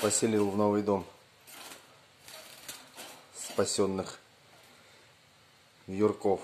поселил в новый дом спасенных Юрков.